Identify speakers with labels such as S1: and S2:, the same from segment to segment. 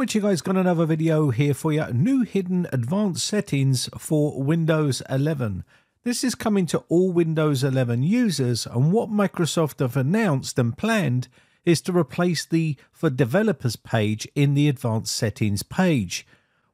S1: Which you guys got another video here for you. New hidden advanced settings for Windows 11. This is coming to all Windows 11 users and what Microsoft have announced and planned is to replace the for developers page in the advanced settings page.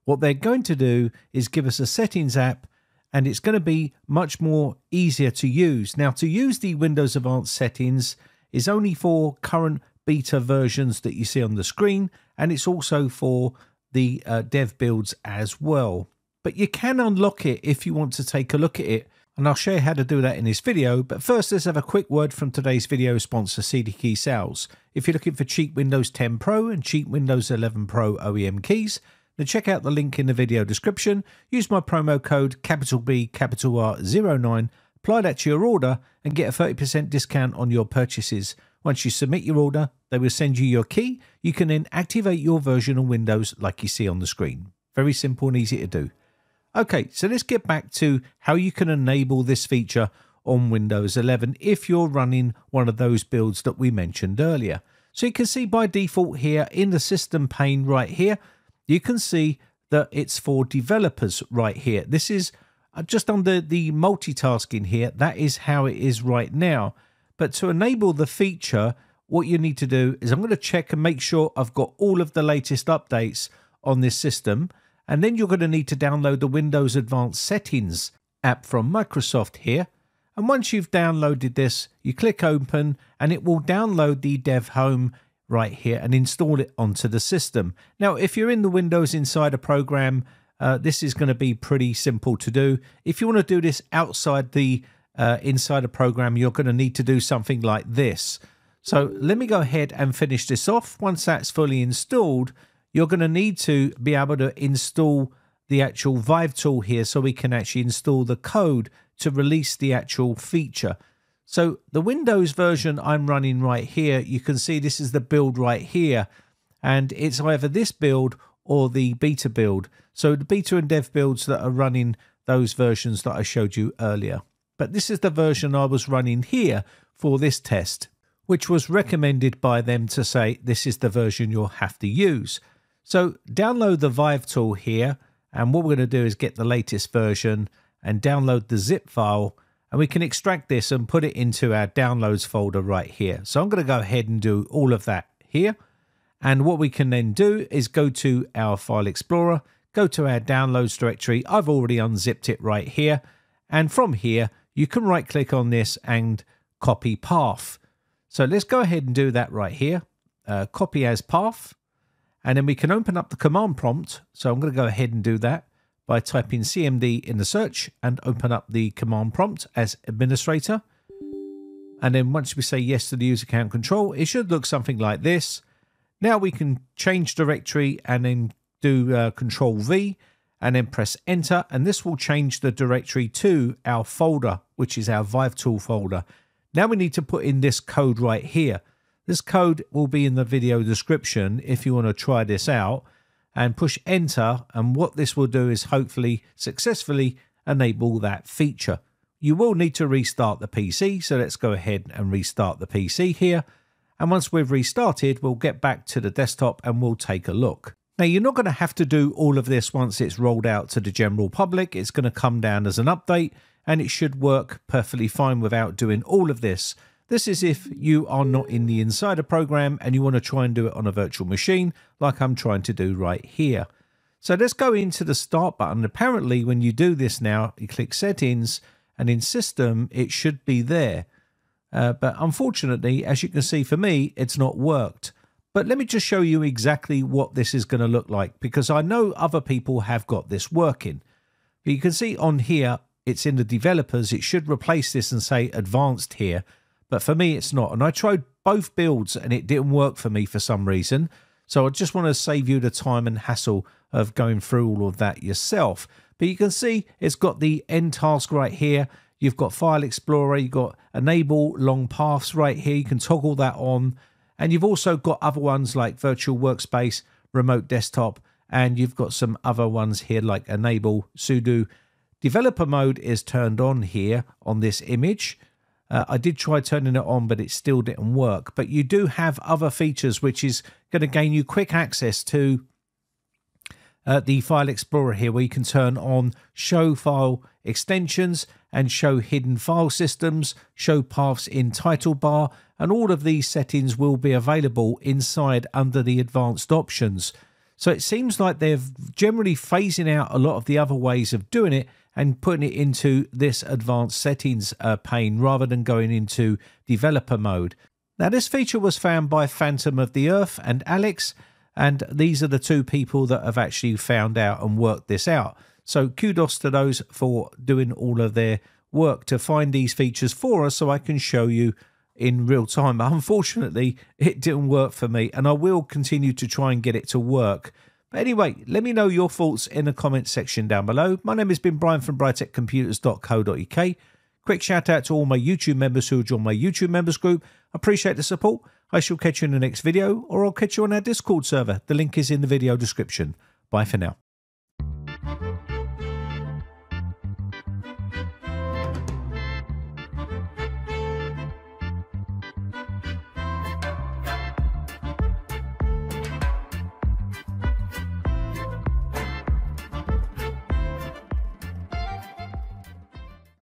S1: What they're going to do is give us a settings app and it's going to be much more easier to use. Now to use the Windows advanced settings is only for current beta versions that you see on the screen, and it's also for the uh, dev builds as well. But you can unlock it if you want to take a look at it, and I'll show you how to do that in this video. But first, let's have a quick word from today's video sponsor, CD Key Sales. If you're looking for cheap Windows 10 Pro and cheap Windows 11 Pro OEM keys, then check out the link in the video description. Use my promo code capital B capital R 09, apply that to your order, and get a 30% discount on your purchases. Once you submit your order, they will send you your key. You can then activate your version of Windows like you see on the screen. Very simple and easy to do. Okay, so let's get back to how you can enable this feature on Windows 11 if you're running one of those builds that we mentioned earlier. So you can see by default here in the system pane right here, you can see that it's for developers right here. This is uh, just under the multitasking here. That is how it is right now. But to enable the feature, what you need to do is I'm going to check and make sure I've got all of the latest updates on this system. And then you're going to need to download the Windows Advanced Settings app from Microsoft here. And once you've downloaded this, you click open and it will download the Dev Home right here and install it onto the system. Now, if you're in the Windows Insider program, uh, this is going to be pretty simple to do. If you want to do this outside the uh, a program, you're going to need to do something like this. So let me go ahead and finish this off. Once that's fully installed, you're going to need to be able to install the actual ViVeTool here so we can actually install the code to release the actual feature. So the Windows version I'm running right here, you can see this is the build right here. And it's either this build or the beta build. So the beta and dev builds that are running those versions that I showed you earlier. But this is the version I was running here for this test which was recommended by them to say this is the version you'll have to use. So download the ViVeTool here, and what we're going to do is get the latest version and download the zip file, and we can extract this and put it into our downloads folder right here. So I'm going to go ahead and do all of that here. And what we can then do is go to our file explorer, go to our downloads directory. I've already unzipped it right here. And from here, you can right click on this and copy path. So let's go ahead and do that right here. Uh, copy as path. And then we can open up the command prompt. So I'm going to go ahead and do that by typing CMD in the search and open up the command prompt as administrator. And then once we say yes to the user account control, it should look something like this. Now we can change directory and then do uh, control V and then press enter. And this will change the directory to our folder, which is our ViVeTool folder. Now we need to put in this code right here. This code will be in the video description if you want to try this out and push enter. And what this will do is hopefully successfully enable that feature. You will need to restart the PC. So let's go ahead and restart the PC here. And once we've restarted, we'll get back to the desktop and we'll take a look. Now, you're not going to have to do all of this once it's rolled out to the general public. It's going to come down as an update and it should work perfectly fine without doing all of this. This is if you are not in the Insider program and you want to try and do it on a virtual machine like I'm trying to do right here. So let's go into the Start button. Apparently, when you do this now, you click Settings and in System, it should be there. Uh, but unfortunately, as you can see for me, it's not worked. But let me just show you exactly what this is going to look like because I know other people have got this working. But you can see on here, it's in the developers. It should replace this and say advanced here. But for me, it's not. And I tried both builds and it didn't work for me for some reason. So I just want to save you the time and hassle of going through all of that yourself. But you can see it's got the end task right here. You've got File Explorer, you've got Enable Long Paths right here. You can toggle that on. And you've also got other ones like Virtual Workspace, Remote Desktop, and you've got some other ones here like Enable Sudo Developer mode is turned on here on this image. Uh, I did try turning it on, but it still didn't work. But you do have other features which is going to gain you quick access to uh, the file explorer here where you can turn on show file extensions and show hidden file systems, show paths in title bar, and all of these settings will be available inside under the advanced options. So it seems like they're generally phasing out a lot of the other ways of doing it and putting it into this advanced settings uh, pane rather than going into developer mode. Now, this feature was found by Phantom of the Earth and Alex, and these are the two people that have actually found out and worked this out. So kudos to those for doing all of their work to find these features for us so I can show you in real time. But unfortunately, it didn't work for me, and I will continue to try and get it to work. But anyway, let me know your thoughts in the comment section down below. My name has been Brian from briteccomputers.co.uk. Quick shout out to all my YouTube members who joined my YouTube members group. Appreciate the support. I shall catch you in the next video, or I'll catch you on our Discord server. The link is in the video description. Bye for now.